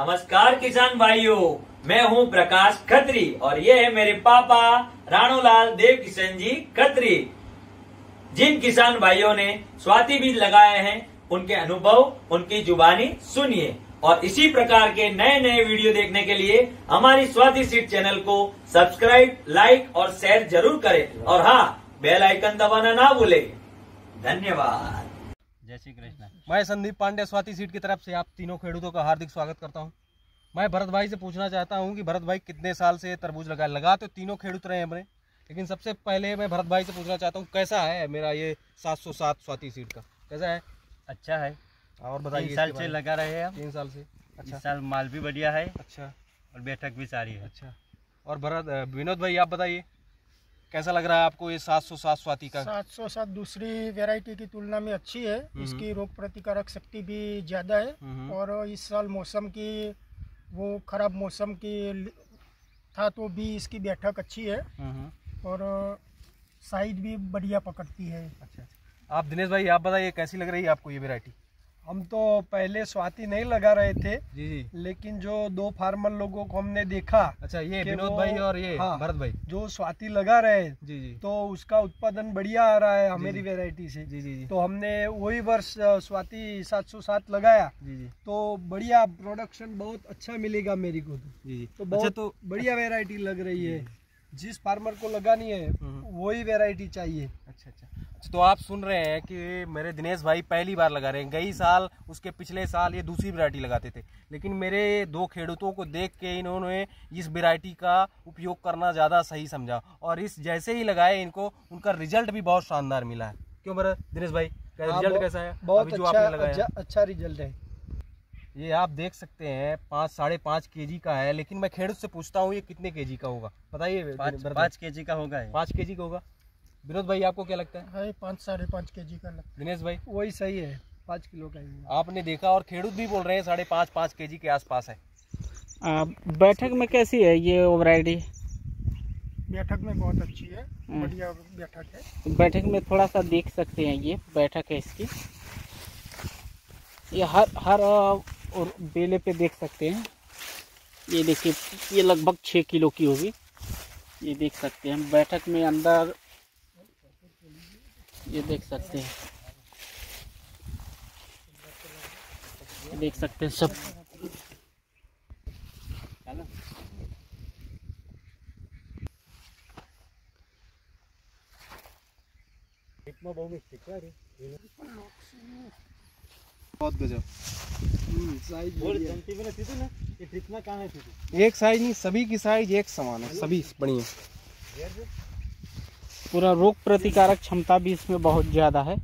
नमस्कार किसान भाइयों, मैं हूँ प्रकाश खत्री और ये है मेरे पापा राणूलाल देव किशन जी खत्री। जिन किसान भाइयों ने स्वाति बीज लगाए हैं, उनके अनुभव, उनकी जुबानी सुनिए। और इसी प्रकार के नए नए वीडियो देखने के लिए हमारी स्वाति सीट चैनल को सब्सक्राइब, लाइक और शेयर ज़रूर करें। और हाँ बेल आइकन दबाना ना भूले। धन्यवाद। जय श्री कृष्ण। मैं संदीप पांडे स्वाति सीट की तरफ़ से आप तीनों खेडूतों का हार्दिक स्वागत करता हूँ। मैं भरत भाई से पूछना चाहता हूँ कि भरत भाई कितने साल से तरबूज लगा लगा तो तीनों खेडूत रहे हमने लेकिन सबसे पहले मैं भरत भाई से पूछना चाहता हूँ कैसा है मेरा ये 707 स्वाति सीट का? कैसा है? अच्छा है। और बताइए साल से लगा रहे हैं तीन साल से? इस अच्छा। साल माल भी बढ़िया है अच्छा। और बैठक भी सारी है। अच्छा। और भरत विनोद भाई आप बताइए। कैसा लग रहा है आपको ये 707 स्वाति का? सात सौ सात दूसरी वैरायटी की तुलना में अच्छी है। इसकी रोग प्रतिकारक शक्ति भी ज़्यादा है। हम्म। और इस साल मौसम की वो खराब मौसम की था तो भी इसकी बैठक अच्छी है। हम्म, और साइज़ भी बढ़िया पकड़ती है। अच्छा अच्छा। आप दिनेश भाई आप बताइए कैसी लग रही है आपको ये वेरायटी हम तो पहले स्वाति नहीं लगा रहे थे जी जी। लेकिन जो दो फार्मर लोगों को हमने देखा अच्छा ये विनोद भाई और ये हाँ। भरत भाई। जो स्वाति लगा रहे हैं, जी जी। तो उसका उत्पादन बढ़िया आ रहा है हमारी वैरायटी से। जी जी जी। तो हमने वही वर्ष स्वाति 707 लगाया। जी जी। तो बढ़िया प्रोडक्शन बहुत अच्छा मिलेगा मेरी को तो। जी जी। तो अच्छा बहुत तो बढ़िया वैरायटी लग रही है। जिस फार्मर को लगानी है हम्म। वही वेरायटी चाहिए। तो आप सुन रहे हैं कि मेरे दिनेश भाई पहली बार लगा रहे हैं। गई साल उसके पिछले साल ये दूसरी वैरायटी लगाते थे। लेकिन मेरे दो खेडूतों को देख के इन्होंने इस वैरायटी का उपयोग करना ज़्यादा सही समझा। और इस जैसे ही लगाए इनको उनका रिज़ल्ट भी बहुत शानदार मिला है। क्यों मेरा दिनेश भाई हाँ, रिज़ल्ट कैसा है? बहुत अभी जो अच्छा आपने लगाया। अच्छा, अच्छा रिज़ल्ट है। ये आप देख सकते हैं पाँच साढ़े पाँच के जी का है। लेकिन मैं खेडूत से पूछता हूँ ये कितने के जी का होगा? बताइए। पाँच के जी का होगा पाँच के जी का होगा? विनोद भाई आपको क्या लगता है? है पाँच साढ़े पाँच के जी का लगता दिनेश भाई? वही सही है पाँच किलो का ही आपने देखा और खेडूत भी बोल रहे हैं साढ़े पाँच पाँच के जी के आसपास है। आ, बैठक में कैसी है ये वैरायटी है बैठक में बहुत अच्छी है हम्म। बढ़िया बैठक है। बैठक में थोड़ा सा देख सकते हैं ये बैठक है इसकी। ये हर हर और बेले पे देख सकते हैं। ये देखिए ये लगभग छः किलो की होगी। ये देख सकते हैं। बैठक में अंदर ये देख सकते हैं। देख सकते हैं सब। बहुत गजब। साइज़ बढ़िया है। एक साइज़ नहीं सभी की साइज़ एक समान है सभी बढ़िया। पूरा रोग प्रतिकारक क्षमता भी इसमें बहुत ज़्यादा है।